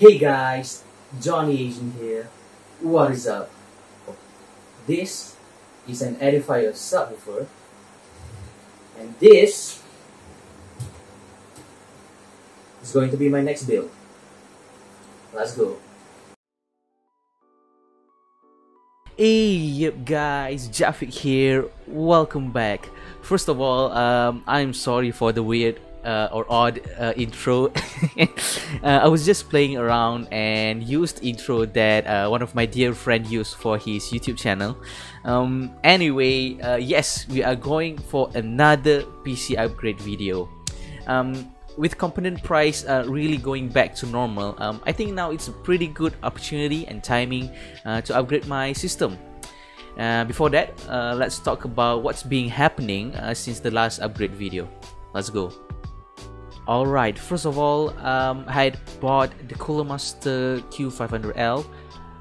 Hey guys, Johnny Asian here. What is up? This is an Edifier subwoofer, and this is going to be my next build. Let's go. Hey yep guys, Jackfiq here. Welcome back. First of all, um, I'm sorry for the weird uh, or odd uh, intro. uh, I was just playing around and used intro that uh, one of my dear friend used for his YouTube channel. Um, anyway, uh, yes, we are going for another PC upgrade video. Um, with component price uh, really going back to normal, um, I think now it's a pretty good opportunity and timing to upgrade my system. Uh, before that, uh, let's talk about what's been happening uh, since the last upgrade video. Let's go. Alright, first of all, um, I had bought the Cooler Master Q500L,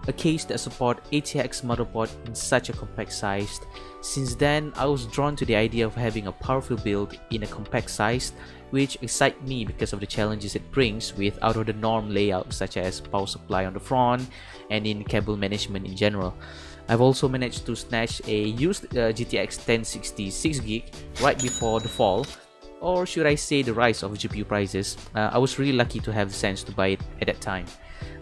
a case that support ATX motherboard in such a compact size. Since then, I was drawn to the idea of having a powerful build in a compact size, which excites me because of the challenges it brings with out of the norm layout such as power supply on the front and in cable management in general. I've also managed to snatch a used uh, GTX 1060 6GB right before the fall or should I say the rise of GPU prices, uh, I was really lucky to have the sense to buy it at that time.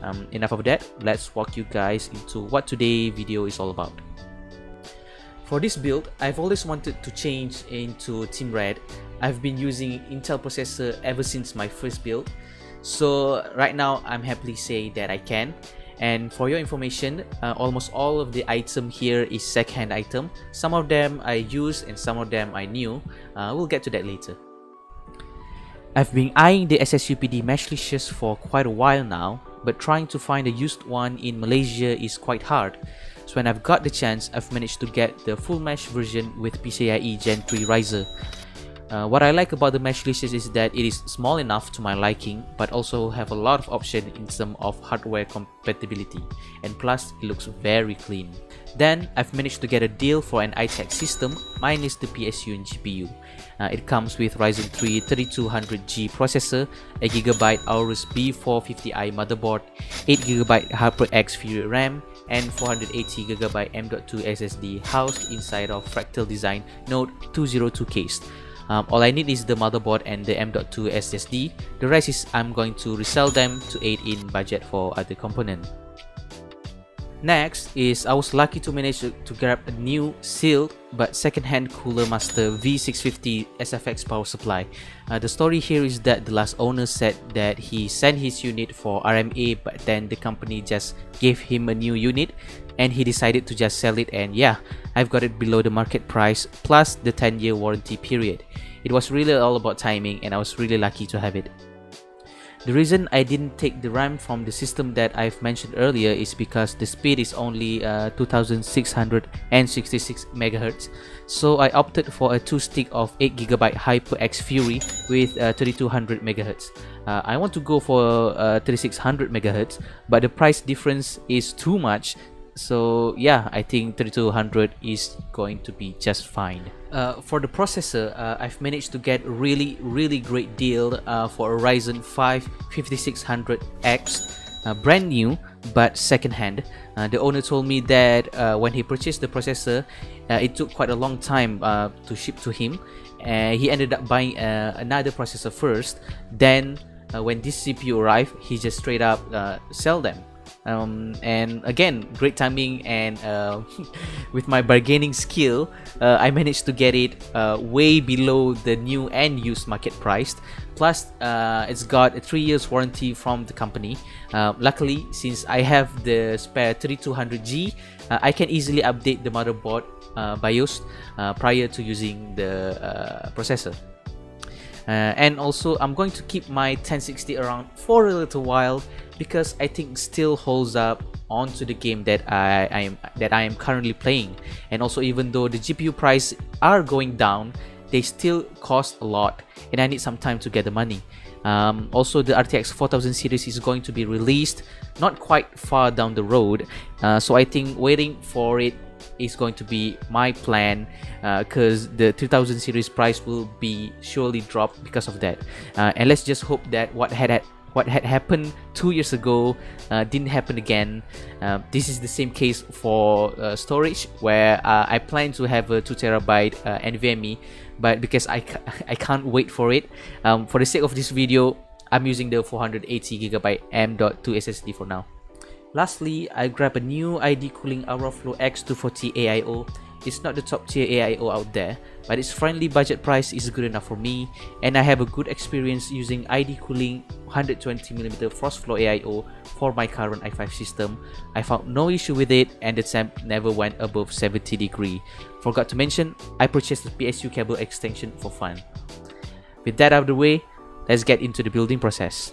Um, enough of that, let's walk you guys into what today video is all about. For this build, I've always wanted to change into Team Red. I've been using Intel processor ever since my first build. So right now, I'm happily saying that I can. And for your information, uh, almost all of the item here is second item. Some of them I used and some of them I new. Uh, we'll get to that later. I've been eyeing the SSUPD meshlicious for quite a while now, but trying to find a used one in Malaysia is quite hard. So when I've got the chance, I've managed to get the full mesh version with PCIe Gen 3 Riser. Uh, what I like about the meshlicious is that it is small enough to my liking, but also have a lot of option in terms of hardware compatibility, and plus it looks very clean. Then I've managed to get a deal for an ITX system minus the PSU and GPU. Uh, it comes with Ryzen 3 3200G processor, a Gigabyte Aorus B450i motherboard, 8GB HyperX Fury RAM, and 480GB M.2 SSD housed inside of Fractal Design Node 202 case. Um, all I need is the motherboard and the M.2 SSD. The rest is I'm going to resell them to aid in budget for other component. Next is I was lucky to manage to, grab a new sealed but second-hand Cooler Master V650 SFX power supply. Uh, the story here is that the last owner said that he sent his unit for RMA but then the company just gave him a new unit and he decided to just sell it and yeah, I've got it below the market price plus the 10 year warranty period. It was really all about timing and I was really lucky to have it. The reason I didn't take the RAM from the system that I've mentioned earlier is because the speed is only uh, 2666 MHz. So I opted for a 2 stick of 8GB HyperX Fury with uh, 3200 MHz. Uh, I want to go for uh, 3600 MHz, but the price difference is too much so yeah i think 3200 is going to be just fine. Uh, for the processor uh, i've managed to get really really great deal uh, for a ryzen 5 5600x uh, brand new but second-hand. Uh, the owner told me that uh, when he purchased the processor it took quite a long time to ship to him and he ended up buying another processor first. Then when this cpu arrived he just straight up sell them um, and again great timing and uh, with my bargaining skill uh, I managed to get it uh, way below the new and used market price. Plus uh, it's got a three years warranty from the company. Uh, luckily since I have the spare 3200G uh, I can easily update the motherboard BIOS prior to using the processor. Uh, and also I'm going to keep my 1060 around for a little while because I think still holds up onto the game that I, I am that I am currently playing. And also even though the GPU price are going down they still cost a lot and I need some time to get the money. Um, also the RTX 4000 series is going to be released not quite far down the road. Uh, so I think waiting for it is going to be my plan because uh, the 3000 series price will be surely dropped because of that. Uh, and let's just hope that what had what had happened two years ago uh, didn't happen again. Uh, this is the same case for uh, storage where uh, I plan to have a 2 terabyte uh, NVMe but because I, ca I can't wait for it um, for the sake of this video I'm using the 480GB M.2 SSD for now. Lastly, I grab a new ID Cooling Auraflow X240 AIO it's not the top tier AIO out there, but its friendly budget price is good enough for me, and I have a good experience using ID Cooling 120mm FrostFlow AIO for my current i5 system. I found no issue with it and the temp never went above 70 degree. Forgot to mention, I purchased the PSU cable extension for fun. With that out of the way, let's get into the building process.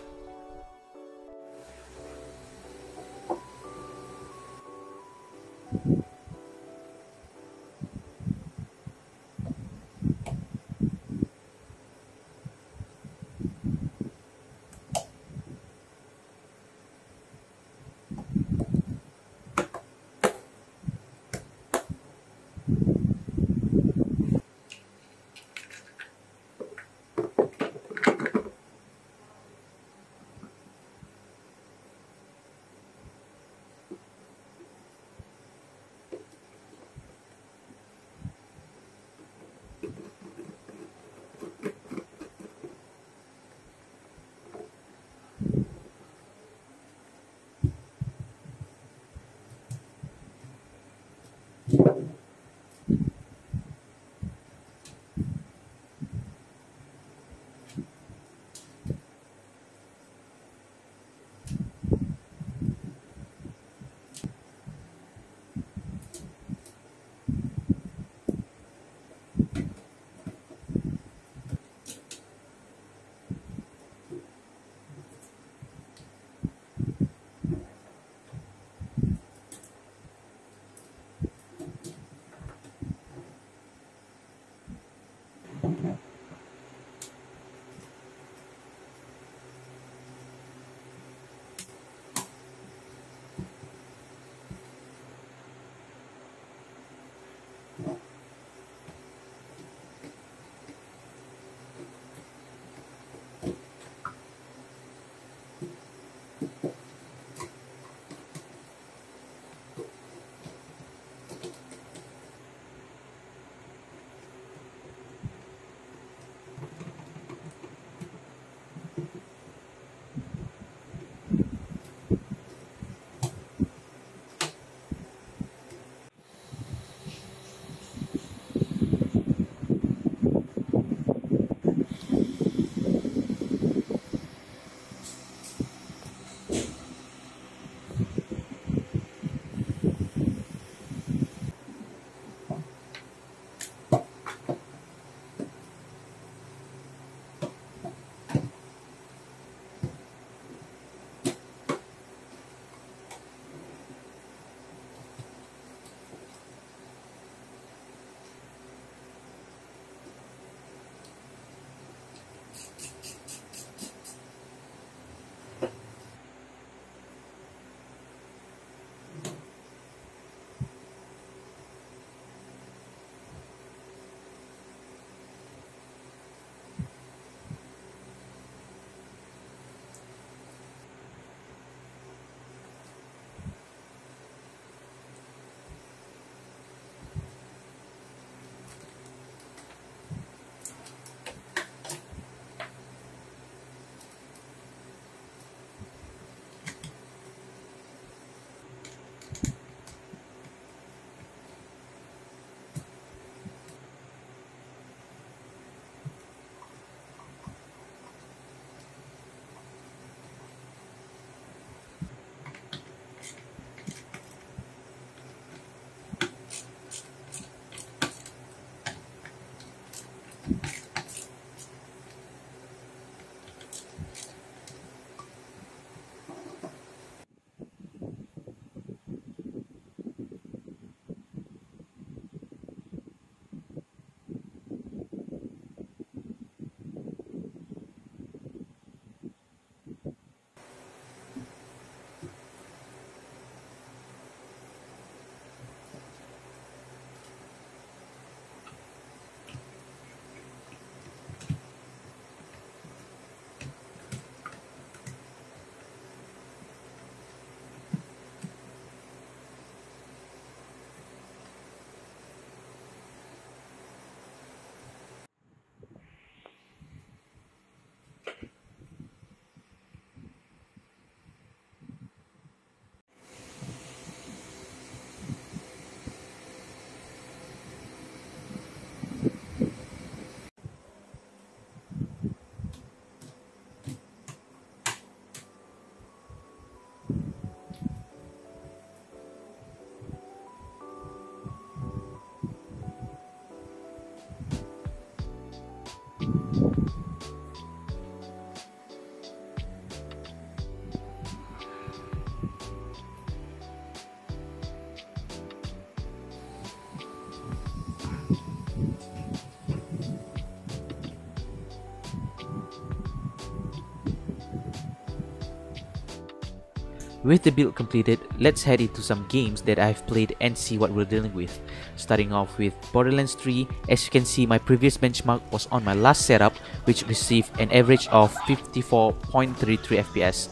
With the build completed, let's head into some games that I've played and see what we're dealing with. Starting off with Borderlands 3, as you can see my previous benchmark was on my last setup which received an average of 54.33 FPS.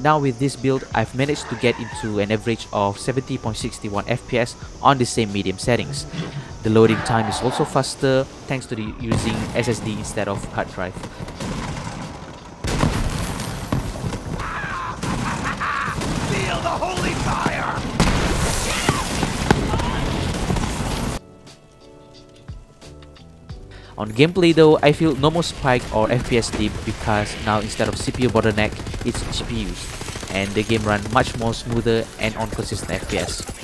Now with this build, I've managed to get into an average of 70.61 FPS on the same medium settings. The loading time is also faster thanks to the using SSD instead of hard drive. On gameplay though, I feel no more spike or FPS dip because now instead of CPU bottleneck, it's GPUs, and the game run much more smoother and on consistent FPS.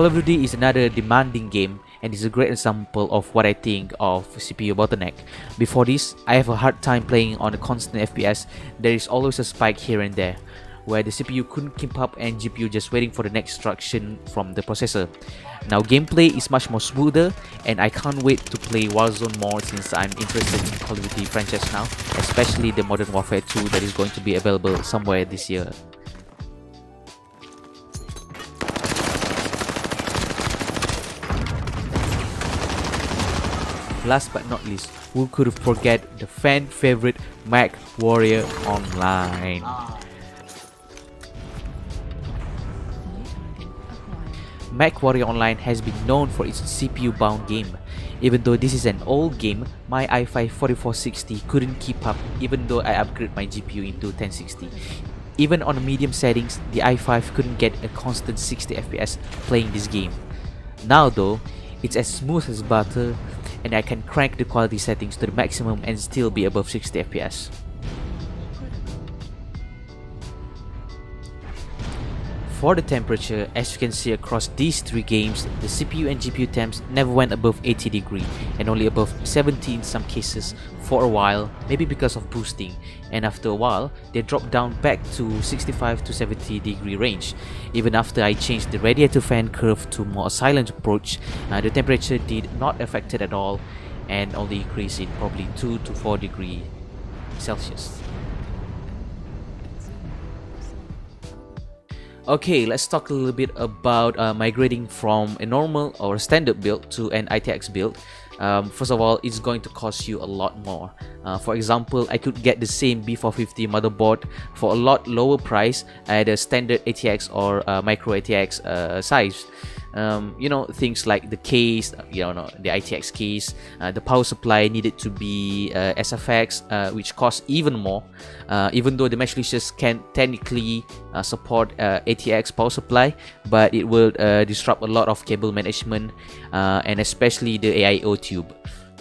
Call of Duty is another demanding game and is a great example of what I think of CPU bottleneck. Before this, I have a hard time playing on a constant FPS, there is always a spike here and there, where the CPU couldn't keep up and GPU just waiting for the next instruction from the processor. Now gameplay is much more smoother and I can't wait to play Warzone more since I'm interested in Call of Duty franchise now, especially the Modern Warfare 2 that is going to be available somewhere this year. Last but not least, who could forget the fan favorite Mac Warrior Online? MechWarrior Online has been known for its CPU-bound game. Even though this is an old game, my i5 4460 couldn't keep up even though I upgraded my GPU into 1060. Even on medium settings, the i5 couldn't get a constant 60 FPS playing this game. Now though, it's as smooth as butter and I can crank the quality settings to the maximum and still be above 60 FPS. For the temperature, as you can see across these three games, the CPU and GPU temps never went above 80 degree and only above 70 in some cases for a while, maybe because of boosting, and after a while, they dropped down back to 65 to 70 degree range. Even after I changed the radiator fan curve to more silent approach, uh, the temperature did not affect it at all and only increased in probably 2 to 4 degree Celsius. Okay, let's talk a little bit about uh, migrating from a normal or standard build to an ITX build. Um, first of all, it's going to cost you a lot more. Uh, for example, I could get the same B450 motherboard for a lot lower price at a standard ATX or uh, micro ATX uh, size um, you know things like the case you know the ITX case uh, the power supply needed to be uh, SFX uh, which costs even more uh, even though the meshlicious can technically uh, support uh, ATX power supply but it will disrupt a lot of cable management and especially the AIO tube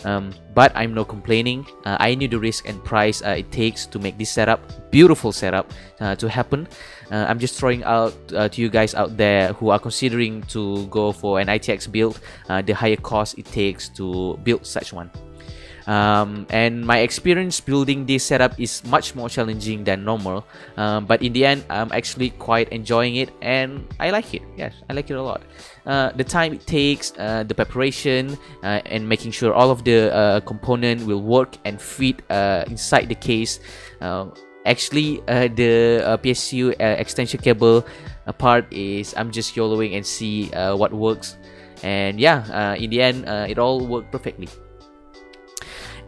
um, but I'm not complaining. Uh, I knew the risk and price uh, it takes to make this setup, beautiful setup, uh, to happen. Uh, I'm just throwing out uh, to you guys out there who are considering to go for an ITX build, uh, the higher cost it takes to build such one. Um, and my experience building this setup is much more challenging than normal. Um, but in the end I'm actually quite enjoying it and I like it. Yes I like it a lot. Uh, the time it takes uh, the preparation uh, and making sure all of the uh, component will work and fit uh, inside the case. Uh, actually the PSU extension cable part is I'm just YOLOing and see what works. And yeah in the end it all worked perfectly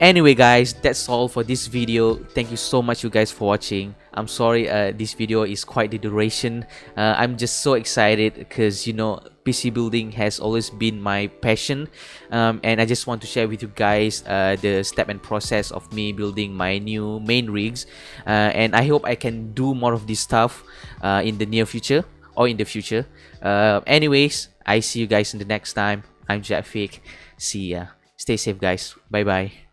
anyway guys that's all for this video. Thank you so much you guys for watching. I'm sorry uh, this video is quite the duration. Uh, i'm just so excited because you know pc building has always been my passion. Um, and i just want to share with you guys uh, the step and process of me building my new main rigs. Uh, and i hope i can do more of this stuff uh, in the near future or in the future. Uh, anyways i see you guys in the next time. I'm Jackfiq. see ya. Stay safe guys. Bye bye